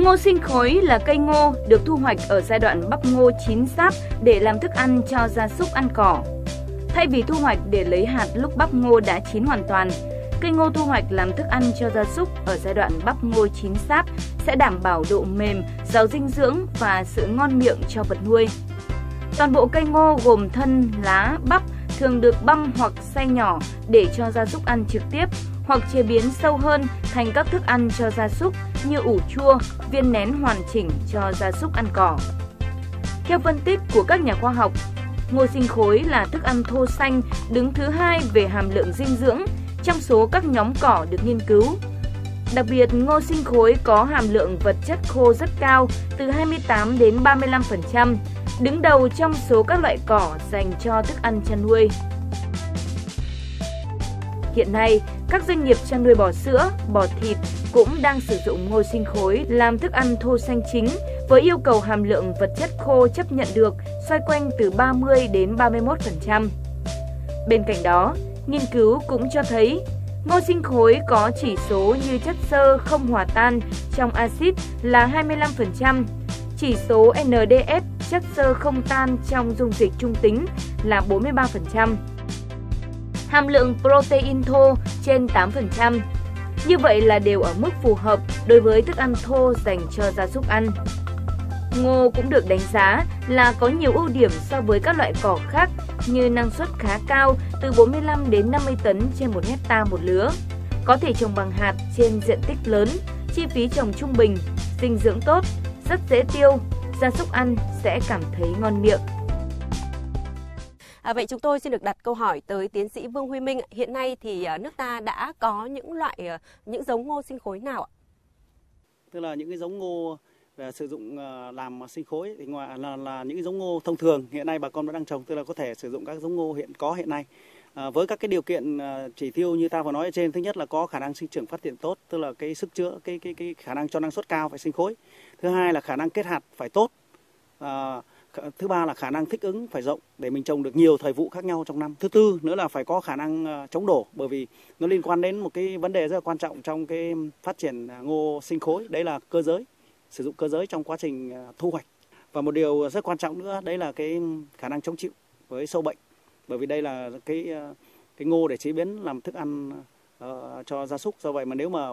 Ngô sinh khối là cây ngô được thu hoạch ở giai đoạn bắp ngô chín sáp để làm thức ăn cho gia súc ăn cỏ. Thay vì thu hoạch để lấy hạt lúc bắp ngô đã chín hoàn toàn, cây ngô thu hoạch làm thức ăn cho gia súc ở giai đoạn bắp ngô chín sáp sẽ đảm bảo độ mềm, giàu dinh dưỡng và sự ngon miệng cho vật nuôi. Toàn bộ cây ngô gồm thân, lá, bắp thường được băm hoặc xay nhỏ để cho gia súc ăn trực tiếp hoặc chế biến sâu hơn thành các thức ăn cho gia súc như ủ chua, viên nén hoàn chỉnh cho gia súc ăn cỏ. Theo phân tích của các nhà khoa học, ngô sinh khối là thức ăn thô xanh đứng thứ hai về hàm lượng dinh dưỡng trong số các nhóm cỏ được nghiên cứu. Đặc biệt, ngô sinh khối có hàm lượng vật chất khô rất cao, từ 28 đến 35%, đứng đầu trong số các loại cỏ dành cho thức ăn chăn nuôi. Hiện nay, các doanh nghiệp chăn nuôi bò sữa, bò thịt cũng đang sử dụng ngô sinh khối làm thức ăn thô xanh chính với yêu cầu hàm lượng vật chất khô chấp nhận được xoay quanh từ 30 đến 31%. Bên cạnh đó, nghiên cứu cũng cho thấy ngô sinh khối có chỉ số như chất xơ không hòa tan trong axit là 25%, chỉ số NDF chất xơ không tan trong dung dịch trung tính là 43%. Hàm lượng protein thô trên 8%. Như vậy là đều ở mức phù hợp đối với thức ăn thô dành cho gia súc ăn. Ngô cũng được đánh giá là có nhiều ưu điểm so với các loại cỏ khác như năng suất khá cao từ 45 đến 50 tấn trên 1 hecta một lứa. Có thể trồng bằng hạt trên diện tích lớn, chi phí trồng trung bình, dinh dưỡng tốt, rất dễ tiêu, gia súc ăn sẽ cảm thấy ngon miệng. À, vậy chúng tôi xin được đặt câu hỏi tới tiến sĩ Vương Huy Minh. Hiện nay thì à, nước ta đã có những loại à, những giống ngô sinh khối nào ạ? Tức là những cái giống ngô về sử dụng làm sinh khối thì ngoài là, là những cái giống ngô thông thường hiện nay bà con vẫn đang trồng tức là có thể sử dụng các giống ngô hiện có hiện nay à, với các cái điều kiện chỉ tiêu như ta vừa nói ở trên thứ nhất là có khả năng sinh trưởng phát triển tốt tức là cái sức chữa cái cái cái khả năng cho năng suất cao phải sinh khối thứ hai là khả năng kết hạt phải tốt à, thứ ba là khả năng thích ứng phải rộng để mình trồng được nhiều thời vụ khác nhau trong năm. Thứ tư nữa là phải có khả năng ờ, chống đổ bởi vì nó liên quan đến một cái vấn đề rất là quan trọng trong cái phát triển à, ngô sinh khối. Đấy là cơ giới sử dụng cơ giới trong quá trình à, thu hoạch. Và một điều rất quan trọng nữa đấy là cái khả năng chống chịu với sâu bệnh. Bởi vì đây là cái ờ, cái ngô để chế biến làm thức ăn uh, cho gia súc. Do vậy mà nếu mà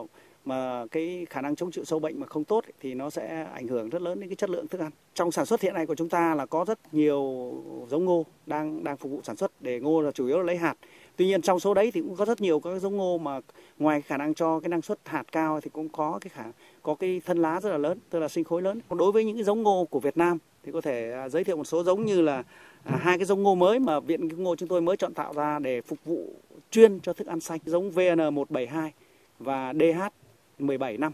mà cái khả năng chống chịu sâu bệnh mà không tốt thì nó sẽ ảnh hưởng rất lớn đến cái chất lượng thức ăn. Trong sản xuất hiện nay của chúng ta là có rất nhiều giống ngô đang đang phục vụ sản xuất để ngô là chủ yếu là lấy hạt. Tuy nhiên trong số đấy thì cũng có rất nhiều các giống ngô mà ngoài khả năng cho cái năng suất hạt cao thì cũng có cái khả có cái thân lá rất là lớn, tức là sinh khối lớn. Còn đối với những cái giống ngô của Việt Nam thì có thể à, giới thiệu một số giống như là à, hai cái giống ngô mới mà viện ngô chúng tôi mới chọn tạo ra để phục vụ chuyên cho thức ăn xanh giống VN172 và DH 17 năm.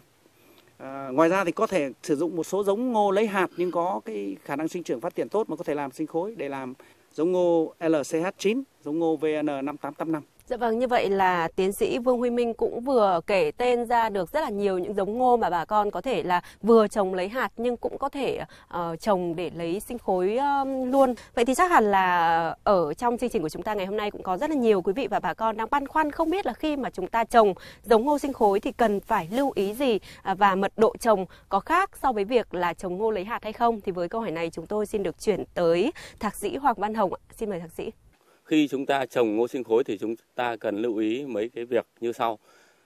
À, ngoài ra thì có thể sử dụng một số giống ngô lấy hạt nhưng có cái khả năng sinh trưởng phát triển tốt mà có thể làm sinh khối để làm giống ngô LCH9, giống ngô VN5885. Dạ vâng, như vậy là tiến sĩ Vương Huy Minh cũng vừa kể tên ra được rất là nhiều những giống ngô mà bà con có thể là vừa trồng lấy hạt nhưng cũng có thể uh, trồng để lấy sinh khối um, luôn. Vậy thì chắc hẳn là ở trong chương trình của chúng ta ngày hôm nay cũng có rất là nhiều quý vị và bà con đang băn khoăn không biết là khi mà chúng ta trồng giống ngô sinh khối thì cần phải lưu ý gì à, và mật độ trồng có khác so với việc là trồng ngô lấy hạt hay không? Thì với câu hỏi này chúng tôi xin được chuyển tới thạc sĩ Hoàng Văn Hồng. Xin mời thạc sĩ khi chúng ta trồng ngô sinh khối thì chúng ta cần lưu ý mấy cái việc như sau.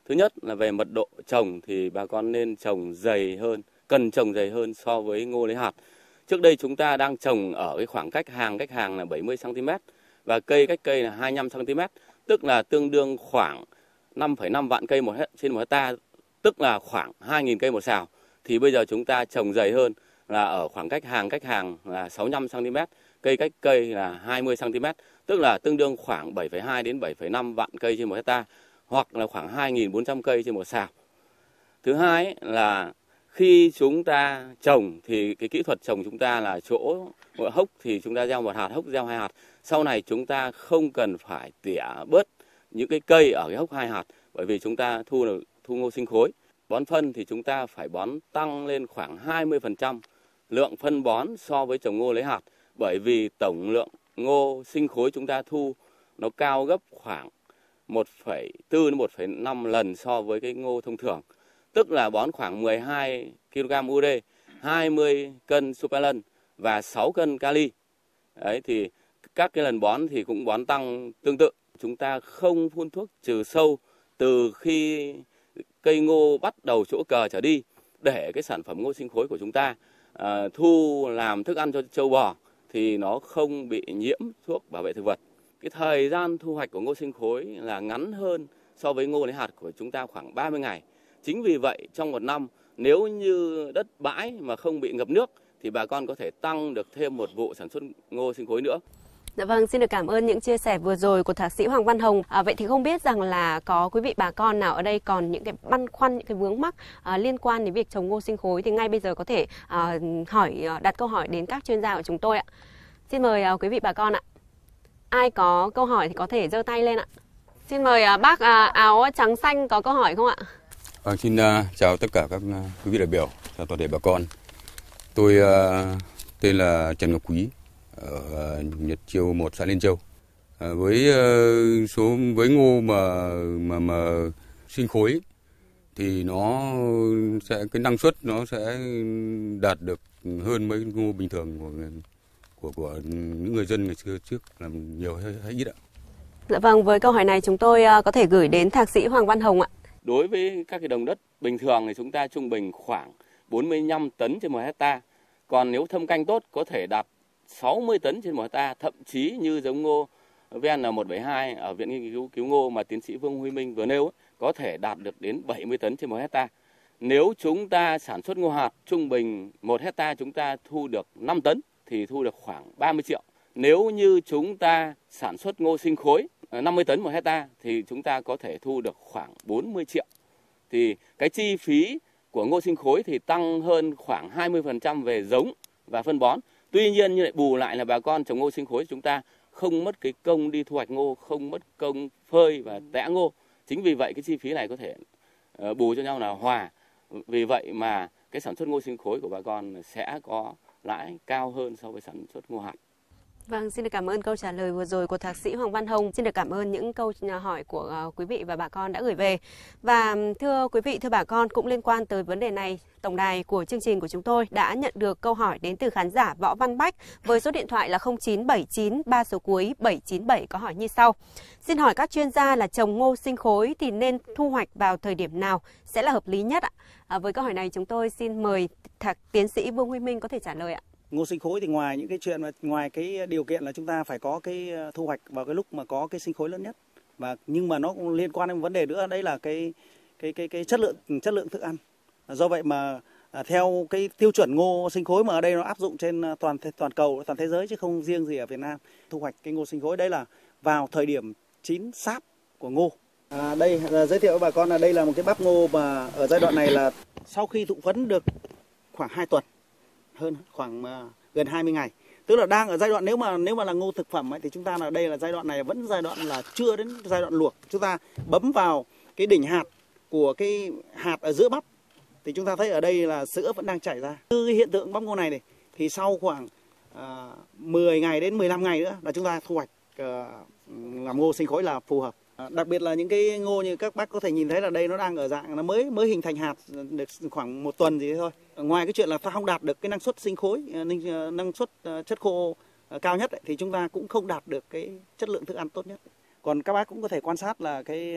Thứ nhất là về mật độ trồng thì bà con nên trồng dày hơn, cần trồng dày hơn so với ngô lấy hạt. Trước đây chúng ta đang trồng ở cái khoảng cách hàng cách hàng là 70 cm và cây cách cây là 25 cm, tức là tương đương khoảng 5,5 vạn cây một trên một hecta, tức là khoảng 2.000 cây một xào. Thì bây giờ chúng ta trồng dày hơn là ở khoảng cách hàng cách hàng là 65 cm, cây cách cây là 20 cm tức là tương đương khoảng 7,2 đến 7,5 vạn cây trên một hecta hoặc là khoảng 2.400 cây trên một sào. Thứ hai là khi chúng ta trồng thì cái kỹ thuật trồng chúng ta là chỗ hốc thì chúng ta gieo một hạt, hốc gieo hai hạt. Sau này chúng ta không cần phải tỉa bớt những cái cây ở cái hốc hai hạt bởi vì chúng ta thu được thu ngô sinh khối. Bón phân thì chúng ta phải bón tăng lên khoảng 20% lượng phân bón so với trồng ngô lấy hạt bởi vì tổng lượng ngô sinh khối chúng ta thu nó cao gấp khoảng 1,4 đến 1,5 lần so với cái ngô thông thường. tức là bón khoảng 12 kg UD, 20 cân superlân và 6 cân kali. Đấy thì các cái lần bón thì cũng bón tăng tương tự. Chúng ta không phun thuốc trừ sâu từ khi cây ngô bắt đầu chỗ cờ trở đi để cái sản phẩm ngô sinh khối của chúng ta à, thu làm thức ăn cho châu bò thì nó không bị nhiễm thuốc bảo vệ thực vật. Cái thời gian thu hoạch của ngô sinh khối là ngắn hơn so với ngô lấy hạt của chúng ta khoảng 30 ngày. Chính vì vậy, trong một năm, nếu như đất bãi mà không bị ngập nước, thì bà con có thể tăng được thêm một vụ sản xuất ngô sinh khối nữa. Dạ vâng, xin được cảm ơn những chia sẻ vừa rồi của thạc sĩ Hoàng Văn Hồng. À, vậy thì không biết rằng là có quý vị bà con nào ở đây còn những cái băn khoăn, những cái vướng mắc à, liên quan đến việc trồng ngô sinh khối thì ngay bây giờ có thể à, hỏi à, đặt câu hỏi đến các chuyên gia của chúng tôi ạ. Xin mời à, quý vị bà con ạ. Ai có câu hỏi thì có thể giơ tay lên ạ. Xin mời à, bác à, áo trắng xanh có câu hỏi không ạ? Vâng, xin uh, chào tất cả các uh, quý vị đại biểu, chào toàn thể bà con. Tôi uh, tên là Trần Ngọc Quý, ở Nhật Chiêu một xã Liên Châu. À, với uh, số với ngô mà mà mà sinh khối thì nó sẽ cái năng suất nó sẽ đạt được hơn mấy ngô bình thường của của của những người dân ngày xưa trước làm nhiều hay, hay ít ạ. Dạ vâng, với câu hỏi này chúng tôi uh, có thể gửi đến thạc sĩ Hoàng Văn Hồng ạ. Đối với các cái đồng đất bình thường thì chúng ta trung bình khoảng 45 tấn trên một hecta. Còn nếu thâm canh tốt có thể đạt 60 tấn trên một hecta, thậm chí như giống ngô VN172 ở Viện Nghiên cứu cứu ngô mà tiến sĩ Vương Huy Minh vừa nêu có thể đạt được đến 70 tấn trên một hecta. Nếu chúng ta sản xuất ngô hạt trung bình một hecta chúng ta thu được 5 tấn thì thu được khoảng 30 triệu. Nếu như chúng ta sản xuất ngô sinh khối ờ, 50 tấn một hecta thì chúng ta có thể thu được khoảng 40 triệu. Thì cái chi phí của ngô sinh khối thì tăng hơn khoảng 20% về giống và phân bón. Tuy nhiên như lại bù lại là bà con trồng ngô sinh khối chúng ta không mất cái công đi thu hoạch ngô, không mất công phơi và tẽ ngô. Chính vì vậy cái chi phí này có thể ờ, bù cho nhau là hòa. Vì vậy mà cái sản xuất ngô sinh khối của bà con sẽ có lãi cao hơn so với sản xuất ngô hạt. Vâng, xin được cảm ơn câu trả lời vừa rồi của thạc sĩ Hoàng Văn Hồng. Xin được cảm ơn những câu hỏi của ờ, quý vị và bà con đã gửi về. Và thưa quý vị, thưa bà con, cũng liên quan tới vấn đề này, tổng đài của chương trình của chúng tôi đã nhận được câu hỏi đến từ khán giả Võ Văn Bách với số điện thoại là 0979 3 số cuối 797 có hỏi như sau. Xin hỏi các chuyên gia là trồng ngô sinh khối thì nên thu hoạch vào thời điểm nào sẽ là hợp lý nhất ạ? À, với câu hỏi này chúng tôi xin mời thạc tiến sĩ Vương Huy Minh có thể trả lời ạ ngô sinh khối thì ngoài những cái chuyện mà ngoài cái điều kiện là chúng ta phải có cái ờ, thu hoạch vào cái lúc mà có cái sinh khối lớn nhất. Và nhưng mà nó cũng liên quan đến vấn đề nữa đấy là cái cái cái cái chất lượng chất lượng thức ăn. Do vậy mà à, theo cái tiêu chuẩn ngô sinh khối mà ở đây nó áp dụng trên ờ, toàn toàn cầu toàn thế giới chứ không riêng gì ở Việt Nam thu hoạch cái ngô sinh khối đấy là vào thời điểm chín sáp của ngô. À, đây à, giới thiệu với bà con là đây là một cái bắp ngô mà ở giai đoạn này là sau khi thụ phấn được khoảng 2 tuần hơn khoảng à, gần 20 ngày. Tức là đang ở giai đoạn nếu mà nếu mà là ngô thực phẩm ấy, thì chúng ta là đây là giai đoạn này vẫn giai đoạn là chưa đến giai đoạn luộc. Chúng ta bấm vào cái đỉnh hạt của cái hạt ở giữa bắp thì chúng ta thấy ở đây là sữa vẫn đang chảy ra. Từ cái hiện tượng bắp ngô này này thì sau khoảng uh, à, 10 ngày đến 15 ngày nữa là chúng ta thu hoạch uh, làm ngô sinh khối là phù hợp. À, đặc biệt là những cái ngô như các bác có thể nhìn thấy là đây nó đang ở dạng nó mới mới hình thành hạt được khoảng một tuần gì thôi. Ngoài cái chuyện là ta không đạt được cái năng suất sinh khối, ờ, ờ, năng suất ờ, chất khô cao nhất ấy, thì chúng ta cũng không đạt được cái chất lượng thức ăn tốt nhất. Còn các bác cũng có thể quan sát là cái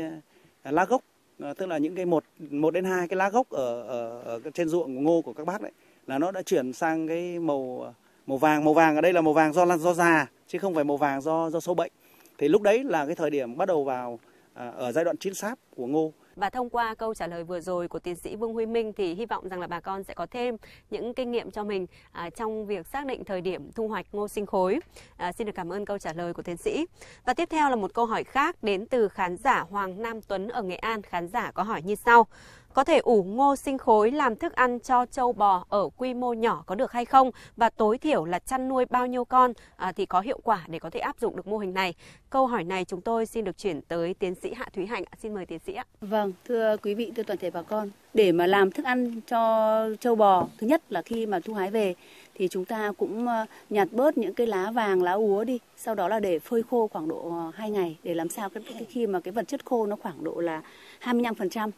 lá gốc tức là những cái một một đến hai cái lá gốc ở, ở, ở trên ruộng ngô của các bác đấy là nó đã chuyển sang cái màu màu vàng. Màu vàng ở đây là màu vàng do do già chứ không phải màu vàng do do sâu bệnh. Thì lúc đấy là cái thời điểm bắt đầu vào ở giai đoạn chín sáp của ngô và thông qua câu trả lời vừa rồi của tiến sĩ Vương Huy Minh thì hy vọng rằng là bà con sẽ có thêm những kinh nghiệm cho mình à, trong việc xác định thời điểm thu hoạch ngô sinh khối. À, xin được cảm ơn câu trả lời của tiến sĩ. Và tiếp theo là một câu hỏi khác đến từ khán giả Hoàng Nam Tuấn ở Nghệ An. Khán giả có hỏi như sau có thể ủ ngô sinh khối làm thức ăn cho châu bò ở quy mô nhỏ có được hay không và tối thiểu là chăn nuôi bao nhiêu con à, thì có hiệu quả để có thể áp dụng được mô hình này. Câu hỏi này chúng tôi xin được chuyển tới tiến sĩ Hạ Thúy Hạnh. Xin mời tiến sĩ ạ. Vâng, thưa quý vị, thưa toàn thể bà con, để mà làm thức ăn cho châu bò, thứ nhất là khi mà thu hái về thì chúng ta cũng ờ, nhặt bớt những cái lá vàng, lá úa đi, sau đó là để phơi khô khoảng độ ờ, 2 ngày để làm sao cái, cái khi mà cái vật chất khô nó khoảng độ là 25%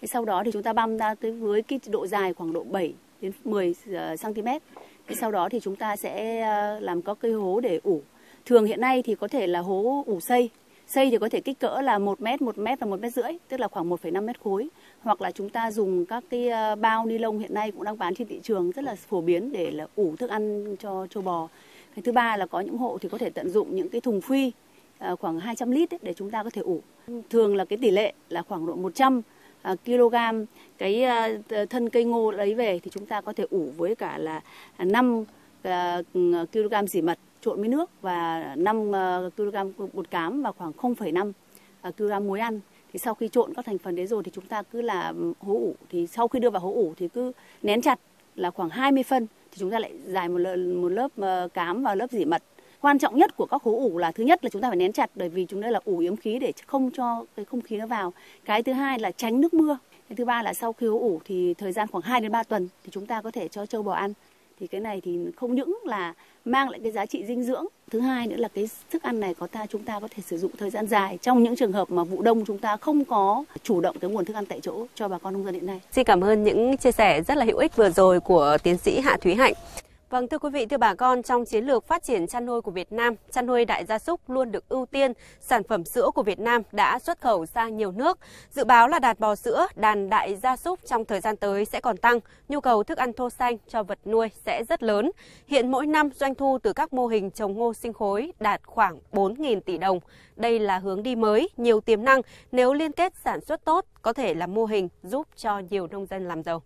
Thế sau đó thì chúng ta băm ra tới với cái độ dài khoảng độ 7 đến 10 cm. Ờ, Thế sau đó thì chúng ta sẽ ờ, làm có cây hố để ủ. Thường hiện nay thì có thể là hố ủ xây. Xây thì có thể kích cỡ là 1 mét, 1 mét và 1 mét rưỡi, tức là khoảng 1,5 mét khối. Hoặc là chúng ta dùng các cái ờ, bao ni lông hiện nay cũng đang bán trên thị trường rất là phổ biến để là ủ thức ăn cho châu bò. Cái thứ ba là có những hộ thì có thể tận dụng những cái thùng phi khoảng 200 lít ấy, để chúng ta có thể ủ. Thường là cái tỷ lệ là khoảng độ 100 À, kg cái à, thân cây ngô lấy về thì chúng ta có thể ủ với cả là 5 à, ừ, kg dỉ mật trộn với nước và 5 kg bột cám và khoảng 0,5 kg muối ăn. Thì sau khi trộn các thành phần đấy rồi thì chúng ta cứ là hố ủ. Thì sau khi đưa vào hố ủ thì cứ nén chặt là khoảng 20 phân thì chúng ta lại dài một lớp, một lớp cám và lớp dỉ mật quan trọng nhất của các hố ủ là thứ nhất là chúng ta phải nén chặt, bởi vì chúng ta là ủ yếm khí để không cho cái không khí nó vào cái thứ hai là tránh nước mưa cái thứ ba là sau khi hố ủ thì thời gian khoảng 2 đến 3 tuần thì chúng ta có thể cho trâu bò ăn thì cái này thì không những là mang lại cái giá trị dinh dưỡng, thứ hai nữa là cái thức ăn này có ta, chúng ta có thể sử dụng thời gian dài trong những trường hợp mà vụ đông chúng ta không có chủ động cái nguồn thức ăn tại chỗ cho bà con nông dân hiện nay. Xin cảm ơn những chia sẻ rất là hữu ích vừa rồi của tiến sĩ Hạ Thúy Hạnh. Vâng thưa quý vị, thưa bà con, trong chiến lược phát triển chăn nuôi của Việt Nam, chăn nuôi đại gia súc luôn được ưu tiên. Sản phẩm sữa của Việt Nam đã xuất khẩu sang nhiều nước. Dự báo là đạt bò sữa, đàn đại gia súc trong thời gian tới sẽ còn tăng. Nhu cầu thức ăn thô xanh cho vật nuôi sẽ rất lớn. Hiện mỗi năm doanh thu từ các mô hình trồng ngô sinh khối đạt khoảng 4.000 tỷ đồng. Đây là hướng đi mới, nhiều tiềm năng. Nếu liên kết sản xuất tốt, có thể là mô hình giúp cho nhiều nông dân làm giàu.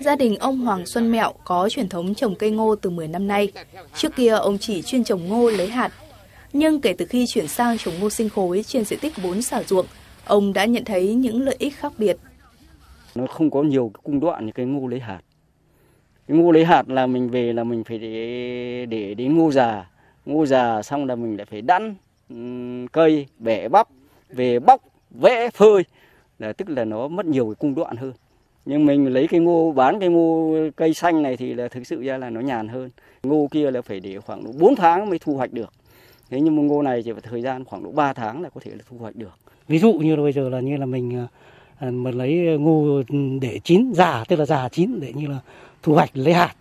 Gia đình ông Hoàng Xuân Mẹo có truyền thống trồng cây ngô từ 10 năm nay. Trước kia ông chỉ chuyên trồng ngô lấy hạt. Nhưng kể từ khi chuyển sang trồng ngô sinh khối trên diện tích 4 xảo ruộng, ông đã nhận thấy những lợi ích khác biệt. Nó không có nhiều cung đoạn như cái ngô lấy hạt. Cái ngô lấy hạt là mình về là mình phải để, để đến ngô già. Ngô già xong là mình lại phải đẵn cây, bẻ bắp, về bóc, vẽ, phơi là tức là nó mất nhiều cái cung đoạn hơn nhưng mình lấy cái ngô, bán cái ngô cây xanh này thì là thực sự ra là nó nhàn hơn. Ngô kia là phải để khoảng độ 4 tháng mới thu hoạch được. Thế nhưng mà ngô này chỉ phải thời gian khoảng độ 3 tháng là có thể là thu hoạch được. Ví dụ như là bây giờ là như là mình à, mà lấy ngô để chín, già, tức là già chín để như là thu hoạch, lấy hạt,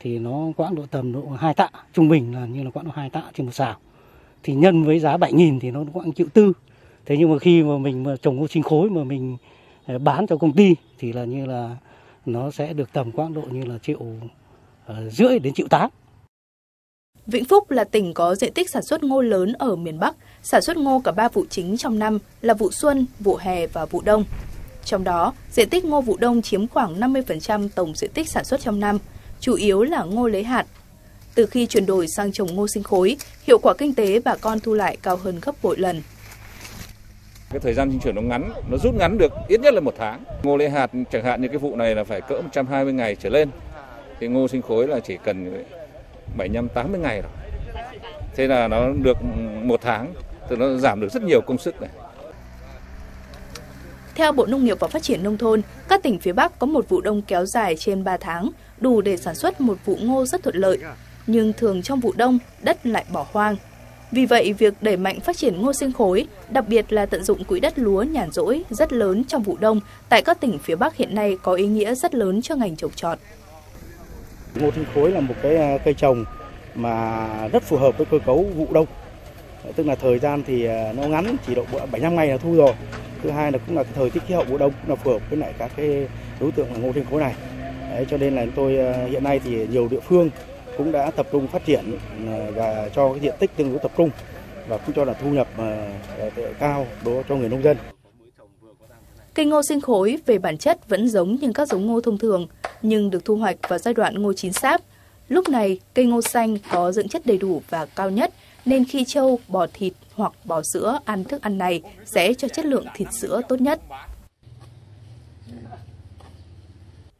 thì nó quãng độ tầm độ hai tạ. Trung bình là như là quãng độ hai tạ trên một xào. Thì nhân với giá 7 nghìn thì nó quãng triệu tư. Thế nhưng mà khi mà mình mà trồng ngô sinh khối mà mình Ờ, bán cho công ty thì là như là nó sẽ được tầm quãng độ như là triệu uh, rưỡi đến triệu tám Vĩnh Phúc là tỉnh có diện tích sản xuất ngô lớn ở miền Bắc, sản xuất ngô cả ba vụ chính trong năm là vụ xuân, vụ hè và vụ đông. Trong đó, diện tích ngô vụ đông chiếm khoảng 50% tổng diện tích sản xuất trong năm, chủ yếu là ngô lấy hạt. Từ khi chuyển đổi sang trồng ngô sinh khối, hiệu quả kinh tế bà con thu lại cao hơn gấp bội lần cái thời gian sinh trưởng nó ngắn nó rút ngắn được ít nhất là một tháng. Ngô lấy hạt chẳng hạn như cái vụ này là phải cỡ 120 ngày trở lên. Thì ngô sinh khối là chỉ cần 75 80 ngày rồi. Thế là nó được một tháng thì nó giảm được rất nhiều công sức này. Theo Bộ Nông nghiệp và Phát triển Nông thôn, các tỉnh phía Bắc có một vụ đông kéo dài trên 3 tháng, đủ để sản xuất một vụ ngô rất thuận lợi. Nhưng thường trong vụ đông, đất lại bỏ hoang, vì vậy, việc đẩy mạnh phát triển ngô sinh khối, đặc biệt là tận dụng quỹ đất lúa nhàn rỗi rất lớn trong vụ đông tại các tỉnh phía Bắc hiện nay có ý nghĩa rất lớn cho ngành trồng trọt. Ngô sinh khối là một cái ờ, cây trồng mà rất phù hợp với cơ cấu vụ đông. Tức là thời gian thì ờ, nó ngắn, chỉ độ 75 ngày là thu rồi. Thứ hai là cũng là thời tiết khí hậu vụ đông nó phù hợp với lại các cái đối tượng là ngô sinh khối này. Đấy, cho nên là tôi ờ, hiện nay thì nhiều địa phương cũng đã tập trung phát triển ờ, và cho cái diện tích tương đối tập trung và cũng cho là thu nhập ờ, ờ, cao đối cho người nông dân. Cây ngô sinh khối về bản chất vẫn giống như các giống ngô thông thường, nhưng được thu hoạch vào giai đoạn ngô chín sáp. Lúc này, cây ngô xanh có dưỡng chất đầy đủ và cao nhất, nên khi trâu, bò thịt hoặc bò sữa ăn thức ăn này sẽ cho chất lượng thịt sữa tốt nhất.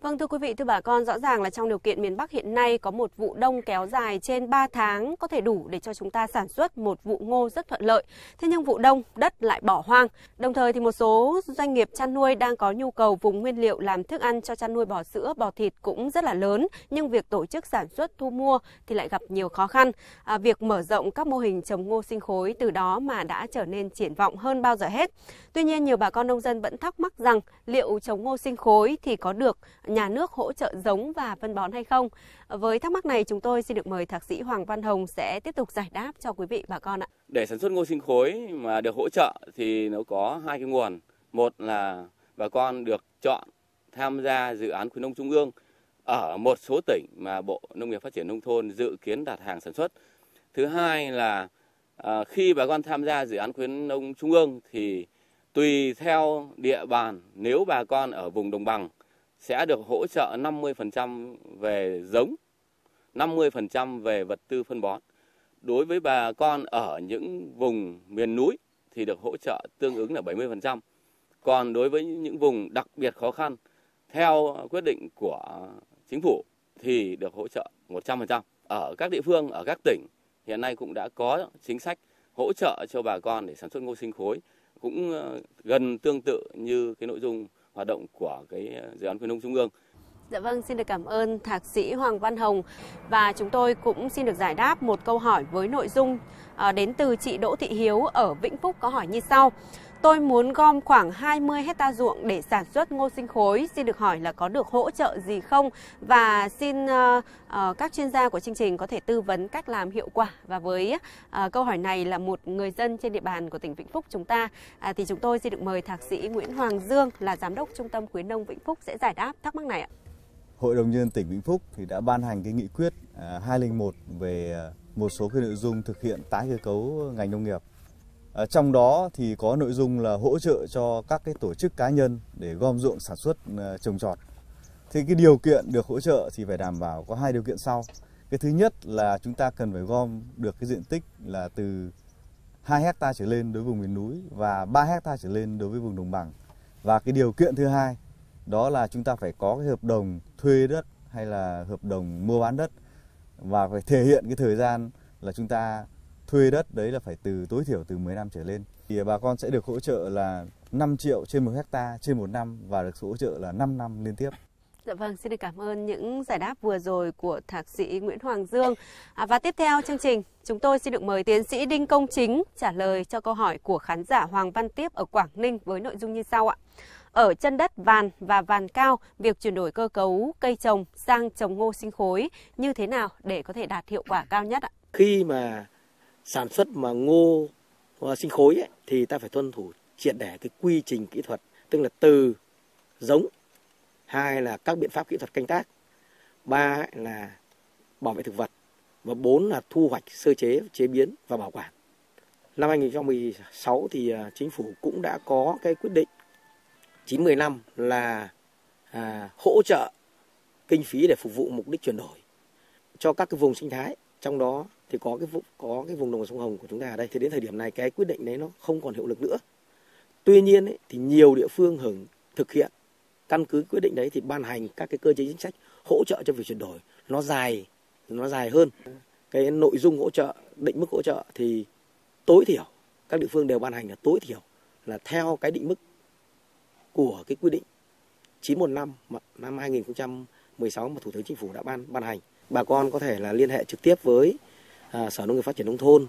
Vâng thưa quý vị, thưa bà con, rõ ràng là trong điều kiện miền Bắc hiện nay có một vụ đông kéo dài trên 3 tháng có thể đủ để cho chúng ta sản xuất một vụ ngô rất thuận lợi. Thế nhưng vụ đông đất lại bỏ hoang. Đồng thời thì một số doanh nghiệp chăn nuôi đang có nhu cầu vùng nguyên liệu làm thức ăn cho chăn nuôi bò sữa, bò thịt cũng rất là lớn, nhưng việc tổ chức sản xuất thu mua thì lại gặp nhiều khó khăn. À, việc mở rộng các mô hình trồng ngô sinh khối từ đó mà đã trở nên triển vọng hơn bao giờ hết. Tuy nhiên nhiều bà con nông dân vẫn thắc mắc rằng liệu trồng ngô sinh khối thì có được nhà nước hỗ trợ giống và phân bón hay không? Với thắc mắc này chúng tôi xin được mời thạc sĩ Hoàng Văn Hồng sẽ tiếp tục giải đáp cho quý vị bà con ạ. Để sản xuất ngô sinh khối mà được hỗ trợ thì nó có hai cái nguồn. Một là bà con được chọn tham gia dự án khuyến nông trung ương ở một số tỉnh mà Bộ Nông nghiệp Phát triển Nông thôn dự kiến đặt hàng sản xuất. Thứ hai là à, khi bà con tham gia dự án khuyến nông trung ương thì tùy theo địa bàn nếu bà con ở vùng đồng bằng sẽ được hỗ trợ 50% về giống, 50% về vật tư phân bón. Đối với bà con ở những vùng miền núi thì được hỗ trợ tương ứng là 70%. Còn đối với những vùng đặc biệt khó khăn, theo quyết định của chính phủ thì được hỗ trợ 100%. Ở các địa phương, ở các tỉnh hiện nay cũng đã có chính sách hỗ trợ cho bà con để sản xuất ngô sinh khối cũng ờ, gần tương tự như cái nội dung hoạt động của cái ờ, dự án khuyến nông trung ương. Dạ vâng, xin được cảm ơn Thạc sĩ Hoàng Văn Hồng và chúng tôi cũng xin được giải đáp một câu hỏi với nội dung ờ, đến từ chị Đỗ Thị Hiếu ở Vĩnh Phúc có hỏi như sau. Tôi muốn gom khoảng 20 hecta ruộng để sản xuất ngô sinh khối. Xin được hỏi là có được hỗ trợ gì không? Và xin uh, uh, các chuyên gia của chương trình có thể tư vấn cách làm hiệu quả. Và với uh, câu hỏi này là một người dân trên địa bàn của tỉnh Vĩnh Phúc chúng ta, uh, thì chúng tôi xin được mời Thạc sĩ Nguyễn Hoàng Dương là Giám đốc Trung tâm Khuyến nông Vĩnh Phúc sẽ giải đáp thắc mắc này ạ. Hội đồng nhân tỉnh Vĩnh Phúc thì đã ban hành cái nghị quyết à, uh, 201 về à, một số cái nội dung thực hiện tái cơ cấu ngành nông nghiệp À, trong đó thì có nội dung là hỗ trợ cho các cái tổ chức cá nhân để gom ruộng sản xuất ờ, trồng trọt. Thì cái điều kiện được hỗ trợ thì phải đảm bảo có hai điều kiện sau. Cái thứ nhất là chúng ta cần phải gom được cái diện tích là từ 2 hecta trở lên đối với vùng miền núi và 3 hecta trở lên đối với vùng đồng bằng. Và cái điều kiện thứ hai đó là chúng ta phải có cái hợp đồng thuê đất hay là hợp đồng mua bán đất và phải thể hiện cái thời gian là chúng ta thuê đất đấy là phải từ tối thiểu từ 10 năm trở lên thì bà con sẽ được hỗ trợ là 5 triệu trên một hecta trên một năm và được hỗ trợ là 5 năm liên tiếp. Dạ vâng, xin được cảm ơn những giải đáp vừa rồi của Thạc sĩ Nguyễn Hoàng Dương. À, và tiếp theo chương trình, chúng tôi xin được mời tiến sĩ Đinh Công Chính trả lời cho câu hỏi của khán giả Hoàng Văn Tiếp ở Quảng Ninh với nội dung như sau ạ. Ở chân đất vàn và vàn cao, việc chuyển đổi cơ cấu cây trồng sang trồng ngô sinh khối như thế nào để có thể đạt hiệu quả cao nhất ạ? Khi mà sản xuất mà ngô ờ, sinh khối ấy, thì ta phải tuân thủ triệt để cái quy trình kỹ thuật tức là từ giống hai là các biện pháp kỹ thuật canh tác ba là bảo vệ thực vật và bốn là thu hoạch sơ chế chế biến và bảo quản. Năm 2016 thì ờ, chính phủ cũng đã có cái quyết định 915 là à, hỗ trợ kinh phí để phục vụ mục đích chuyển đổi cho các cái vùng sinh thái trong đó thì có cái vùng có cái vùng đồng bằng sông Hồng của chúng ta ở đây thì đến thời điểm này cái quyết định đấy nó không còn hiệu lực nữa. Tuy nhiên ấy, thì nhiều địa phương hưởng thực hiện căn cứ quyết định đấy thì ban hành các cái cơ chế chính sách hỗ trợ cho việc chuyển đổi nó dài nó dài hơn cái nội dung hỗ trợ định mức hỗ trợ thì tối thiểu các địa phương đều ban hành là tối thiểu là theo cái định mức của cái quy định 915 năm 2016 mà Thủ tướng Chính phủ đã ban ban hành. Bà con có thể là liên hệ trực tiếp với À, sở nông nghiệp phát triển nông thôn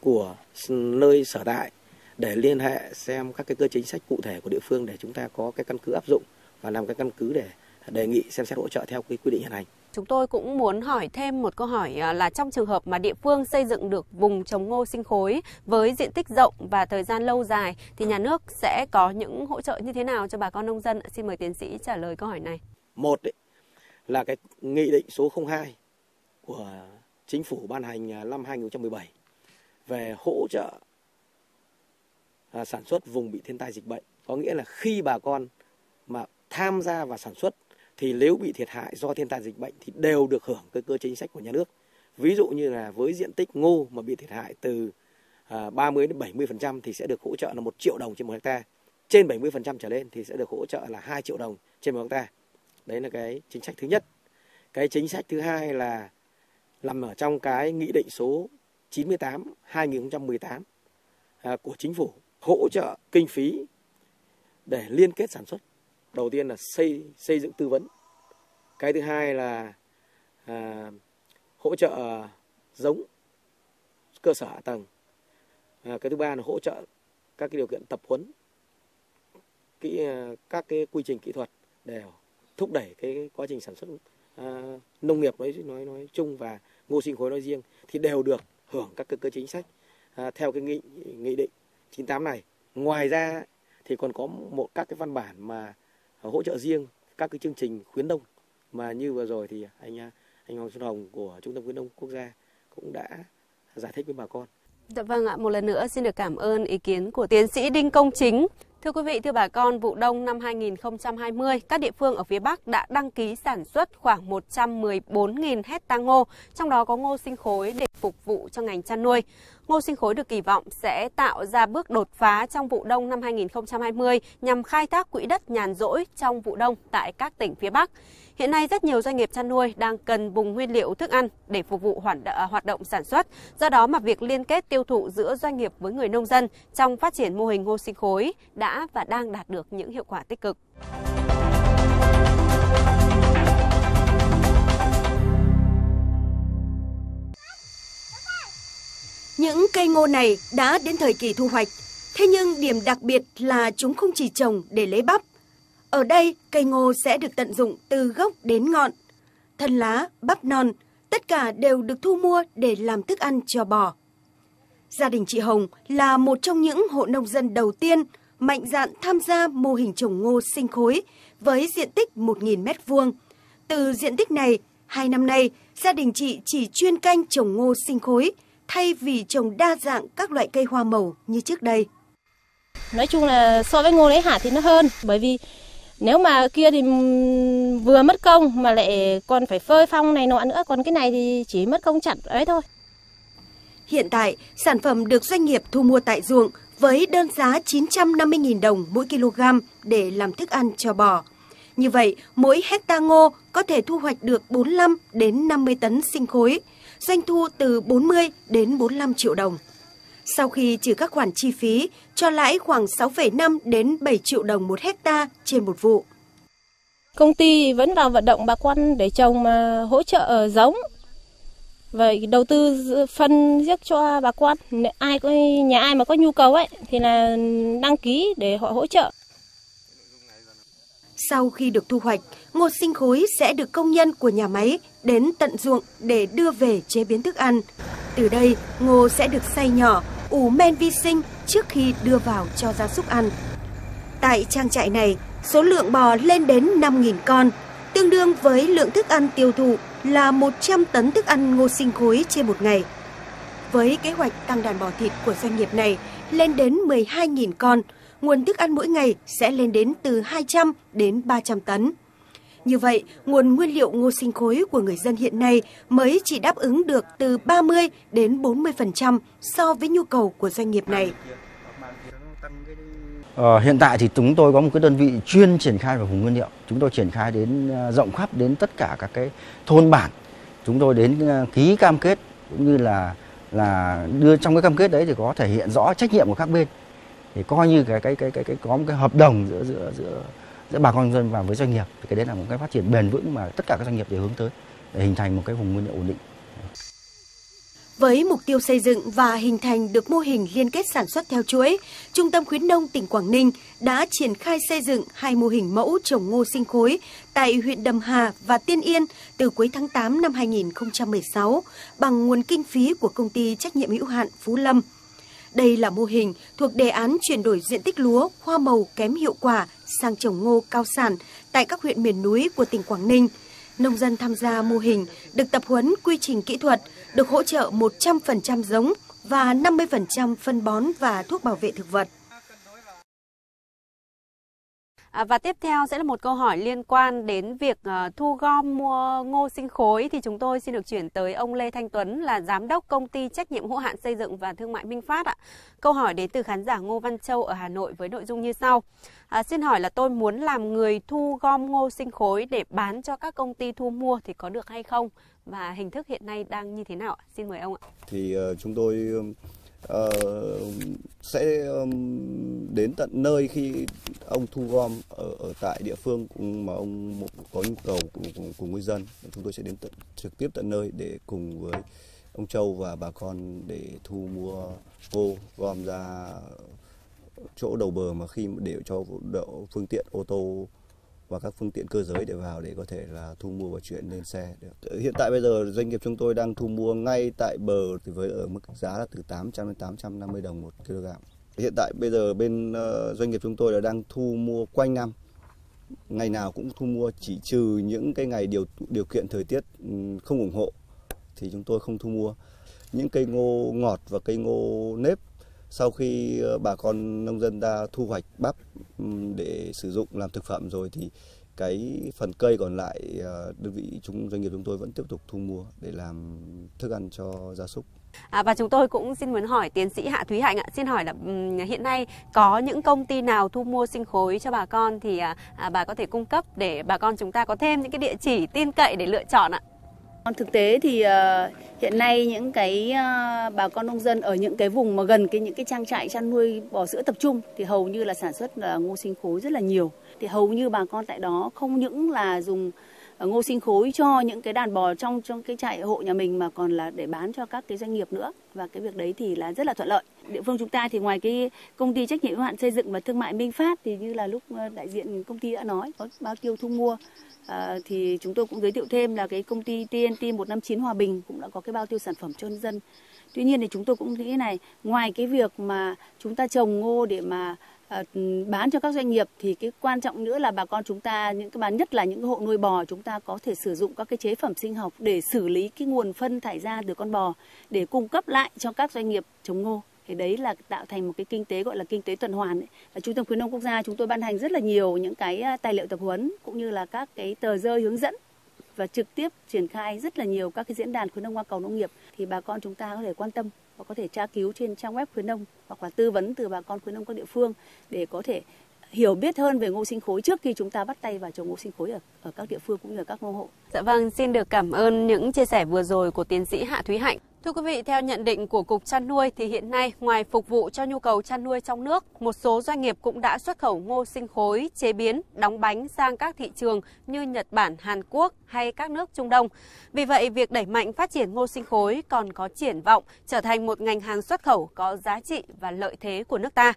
của nơi sở tại để liên hệ xem các cái cơ chính sách cụ thể của địa phương để chúng ta có cái căn cứ áp dụng và làm cái căn cứ để đề nghị xem xét hỗ trợ theo cái quy định hiện hành. Chúng tôi cũng muốn hỏi thêm một câu hỏi à, là trong trường hợp mà địa phương xây dựng được vùng trồng ngô sinh khối với diện tích rộng và thời gian lâu dài thì nhà nước sẽ có những hỗ trợ như thế nào cho bà con nông dân? Xin mời tiến sĩ trả lời câu hỏi này. Một ấy, là cái nghị định số 02 của chính phủ ban hành à, năm 2017 về hỗ trợ à, sản xuất vùng bị thiên tai dịch bệnh. Có nghĩa là khi bà con mà tham gia vào sản xuất thì nếu bị thiệt hại do thiên tai dịch bệnh thì đều được hưởng cái cơ chế chính sách của nhà nước. Ví dụ như là với diện tích ngô mà bị thiệt hại từ à, 30 đến 70% thì sẽ được hỗ trợ là 1 triệu đồng trên một hecta. Trên 70% trở lên thì sẽ được hỗ trợ là 2 triệu đồng trên một hecta. Đấy là cái chính sách thứ nhất. Cái chính sách thứ hai là nằm ở trong cái nghị định số 98 2018 à, của chính phủ hỗ trợ kinh phí để liên kết sản xuất. Đầu tiên là xây xây dựng tư vấn. Cái thứ hai là à, hỗ trợ giống cơ sở hạ tầng. À, cái thứ ba là hỗ trợ các cái điều kiện tập huấn kỹ à, các cái quy trình kỹ thuật để thúc đẩy cái quá trình sản xuất à, nông nghiệp nói nói nói chung và ngô sinh khối nói riêng thì đều được hưởng các cơ cơ chính sách à, theo cái nghị nghị định 98 này. Ngoài ra thì còn có một các cái văn bản mà hỗ trợ riêng các cái chương trình khuyến nông mà như vừa rồi thì anh à, anh Hoàng Xuân Hồng của Trung tâm khuyến nông quốc gia cũng đã giải thích với bà con. Dạ vâng ạ, một lần nữa xin được cảm ơn ý kiến của tiến sĩ Đinh Công Chính. Thưa quý vị, thưa bà con, vụ đông năm 2020, các địa phương ở phía Bắc đã đăng ký sản xuất khoảng 114.000 hecta ngô, trong đó có ngô sinh khối để phục vụ cho ngành chăn nuôi. Ngô sinh khối được kỳ vọng sẽ tạo ra bước đột phá trong vụ đông năm 2020 nhằm khai thác quỹ đất nhàn rỗi trong vụ đông tại các tỉnh phía Bắc. Hiện nay rất nhiều doanh nghiệp chăn nuôi đang cần vùng nguyên liệu thức ăn để phục vụ à, hoạt động sản xuất. Do đó mà việc liên kết tiêu thụ giữa doanh nghiệp với người nông dân trong phát triển mô hình ngô sinh khối đã và đang đạt được những hiệu quả tích cực. Những cây ngô này đã đến thời kỳ thu hoạch, thế nhưng điểm đặc biệt là chúng không chỉ trồng để lấy bắp ở đây, cây ngô sẽ được tận dụng từ gốc đến ngọn. Thân lá, bắp non, tất cả đều được thu mua để làm thức ăn cho bò. Gia đình chị Hồng là một trong những hộ nông dân đầu tiên mạnh dạn tham gia mô hình trồng ngô sinh khối với diện tích 1.000 m2. Từ diện tích này, hai năm nay, gia đình chị chỉ chuyên canh trồng ngô sinh khối thay vì trồng đa dạng các loại cây hoa màu như trước đây. Nói chung là so với ngô lấy hạt thì nó hơn bởi vì nếu mà kia thì vừa mất công mà lại còn phải phơi phong này nọ nữa, còn cái này thì chỉ mất công chặt ấy thôi. Hiện tại, sản phẩm được doanh nghiệp thu mua tại ruộng với đơn giá 950.000 đồng mỗi kg để làm thức ăn cho bò. Như vậy, mỗi hecta ngô có thể thu hoạch được 45 đến 50 tấn sinh khối, doanh thu từ 40 đến 45 triệu đồng. Sau khi trừ các khoản chi phí, cho lãi khoảng 6,5 đến 7 triệu đồng một hecta trên một vụ. Công ty vẫn vào vận động bà con để trồng mà hỗ trợ giống và đầu tư phân giết cho bà con. Ai có nhà ai mà có nhu cầu ấy thì là đăng ký để họ hỗ trợ. Sau khi được thu hoạch, ngô sinh khối sẽ được công nhân của nhà máy đến tận ruộng để đưa về chế biến thức ăn. Từ đây, ngô sẽ được xay nhỏ, ủ men vi sinh trước khi đưa vào cho gia súc ăn. Tại trang trại này, số lượng bò lên đến 5.000 con, tương đương với lượng thức ăn tiêu thụ là 100 tấn thức ăn ngô sinh khối trên một ngày. Với kế hoạch tăng đàn bò thịt của doanh nghiệp này lên đến 12.000 con, nguồn thức ăn mỗi ngày sẽ lên đến từ 200 đến 300 tấn. Như vậy, nguồn nguyên liệu ngô sinh khối của người dân hiện nay mới chỉ đáp ứng được từ 30 đến 40% so với nhu cầu của doanh nghiệp này. Ờ, hiện tại thì chúng tôi có một cái đơn vị chuyên triển khai vào vùng nguyên liệu. Chúng tôi triển khai đến ờ, rộng khắp đến tất cả các cái thôn bản. Chúng tôi đến ờ, ký cam kết cũng như là là đưa trong cái cam kết đấy thì có thể hiện rõ trách nhiệm của các bên. Thì coi như cái cái cái cái, cái có một cái hợp đồng giữa giữa giữa giữa bà con dân và với doanh nghiệp thì cái đấy là một cái phát triển bền vững mà tất cả các doanh nghiệp đều hướng tới để hình thành một cái vùng nguyên liệu ổn định. Với mục tiêu xây dựng và hình thành được mô hình liên kết sản xuất theo chuỗi, Trung tâm khuyến nông tỉnh Quảng Ninh đã triển khai xây dựng hai mô hình mẫu trồng ngô sinh khối tại huyện Đầm Hà và Tiên Yên từ cuối tháng 8 năm 2016 bằng nguồn kinh phí của công ty trách nhiệm hữu hạn Phú Lâm. Đây là mô hình thuộc đề án chuyển đổi diện tích lúa hoa màu kém hiệu quả sang trồng ngô cao sản tại các huyện miền núi của tỉnh Quảng Ninh. Nông dân tham gia mô hình được tập huấn quy trình kỹ thuật, được hỗ trợ 100% giống và 50% phân bón và thuốc bảo vệ thực vật. À, và tiếp theo sẽ là một câu hỏi liên quan đến việc uh, thu gom mua ngô sinh khối thì chúng tôi xin được chuyển tới ông Lê Thanh Tuấn là giám đốc công ty trách nhiệm hữu hạn xây dựng và thương mại Minh Phát ạ. Câu hỏi đến từ khán giả Ngô Văn Châu ở Hà Nội với nội dung như sau. À, xin hỏi là tôi muốn làm người thu gom ngô sinh khối để bán cho các công ty thu mua thì có được hay không? Và hình thức hiện nay đang như thế nào ạ? Xin mời ông ạ. Thì uh, chúng tôi uh, sẽ um, đến tận nơi khi ông thu gom ở, ở tại địa phương mà ông có nhu cầu cùng, cùng, cùng người dân. Chúng tôi sẽ đến tận trực tiếp tận nơi để cùng với ông Châu và bà con để thu mua cô gom ra chỗ đầu bờ mà khi để cho đậu phương tiện ô tô và các phương tiện cơ giới để vào để có thể là thu mua và chuyển lên xe được. Hiện tại bây giờ doanh nghiệp chúng tôi đang thu mua ngay tại bờ thì với ở mức giá là từ 800 đến 850 đồng một kg. Hiện tại bây giờ bên ờ, doanh nghiệp chúng tôi là đang thu mua quanh năm. Ngày nào cũng thu mua chỉ trừ những cái ngày điều điều kiện thời tiết ừ, không ủng hộ thì chúng tôi không thu mua. Những cây ngô ngọt và cây ngô nếp sau khi ờ, bà con nông dân ta thu hoạch bắp ừ, để sử dụng làm thực phẩm rồi thì cái phần cây còn lại ờ, đơn vị chúng doanh nghiệp chúng tôi vẫn tiếp tục thu mua để làm thức ăn cho gia súc. À, và chúng tôi cũng xin muốn hỏi tiến sĩ Hạ Thúy Hạnh ạ. Xin hỏi là ừ, hiện nay có những công ty nào thu mua sinh khối cho bà con thì à, à, bà có thể cung cấp để bà con chúng ta có thêm những cái địa chỉ tin cậy để lựa chọn ạ? Thực tế thì ờ, hiện nay những cái ờ, bà con nông dân ở những cái vùng mà gần cái những cái trang trại chăn nuôi bò sữa tập trung thì hầu như là sản xuất ngô sinh khối rất là nhiều. Thì hầu như bà con tại đó không những là dùng Ờ, ngô sinh khối cho những cái đàn bò trong trong cái trại hộ nhà mình mà còn là để bán cho các cái doanh nghiệp nữa và cái việc đấy thì là rất là thuận lợi. Địa phương chúng ta thì ngoài cái công ty trách nhiệm hữu hạn xây dựng và thương mại Minh Phát thì như là lúc ờ, đại diện công ty đã nói có bao tiêu thu mua À, thì chúng tôi cũng giới thiệu thêm là cái công ty TNT 159 Hòa Bình cũng đã có cái bao tiêu sản phẩm cho nhân dân. Tuy nhiên thì chúng tôi cũng nghĩ này, ngoài cái việc mà chúng ta trồng ngô để mà Ờ, bán cho các doanh nghiệp thì cái quan trọng nữa là bà con chúng ta, những cái bán nhất là những hộ nuôi bò, chúng ta có thể sử dụng các cái chế phẩm sinh học để xử lý cái nguồn phân thải ra từ con bò để cung cấp lại cho các doanh nghiệp trồng ngô. Thì đấy là tạo thành một cái kinh tế gọi là kinh tế tuần hoàn ấy. Trung tâm khuyến nông quốc gia chúng tôi ban hành rất là nhiều những cái à, tài liệu tập huấn cũng như là các cái tờ rơi hướng dẫn và trực tiếp triển khai rất là nhiều các cái diễn đàn khuyến nông hoa cầu nông nghiệp. Thì bà con chúng ta có thể quan tâm và có thể tra cứu trên trang web khuyến nông hoặc là tư vấn từ bà con khuyến nông các địa phương để có thể hiểu biết hơn về ngô sinh khối trước khi chúng ta bắt tay vào trồng ngô sinh khối ở ở các địa phương cũng như ở các nông hộ. Dạ vâng, xin được cảm ơn những chia sẻ vừa rồi của tiến sĩ Hạ Thúy Hạnh. Thưa quý vị, theo nhận định của Cục Chăn nuôi thì hiện nay ngoài phục vụ cho nhu cầu chăn nuôi trong nước, một số doanh nghiệp cũng đã xuất khẩu ngô sinh khối, chế biến, đóng bánh sang các thị trường như Nhật Bản, Hàn Quốc hay các nước Trung Đông. Vì vậy, việc đẩy mạnh phát triển ngô sinh khối còn có triển vọng trở thành một ngành hàng xuất khẩu có giá trị và lợi thế của nước ta.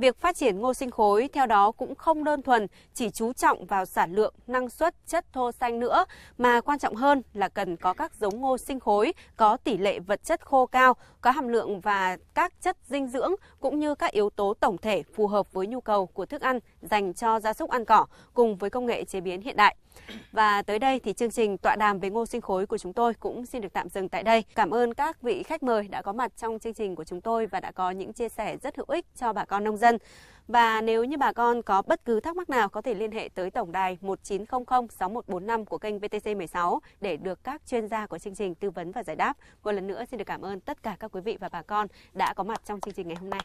Việc phát triển ngô sinh khối theo đó cũng không đơn thuần chỉ chú trọng vào sản lượng, năng suất, chất thô xanh nữa, mà quan trọng hơn là cần có các giống ngô sinh khối có tỷ lệ vật chất khô cao, có hàm lượng và các chất dinh dưỡng cũng như các yếu tố tổng thể phù hợp với nhu cầu của thức ăn dành cho gia súc ăn cỏ cùng với công nghệ chế biến hiện đại. Và tới đây thì chương trình tọa đàm về ngô sinh khối của chúng tôi cũng xin được tạm dừng tại đây. Cảm ơn các vị khách mời đã có mặt trong chương trình của chúng tôi và đã có những chia sẻ rất hữu ích cho bà con nông dân. Và nếu như bà con có bất cứ thắc mắc nào, có thể liên hệ tới tổng đài 1900 6145 của kênh VTC 16 để được các chuyên gia của chương trình tư vấn và giải đáp. Một lần nữa xin được cảm ơn tất cả các quý vị và bà con đã có mặt trong chương trình ngày hôm nay.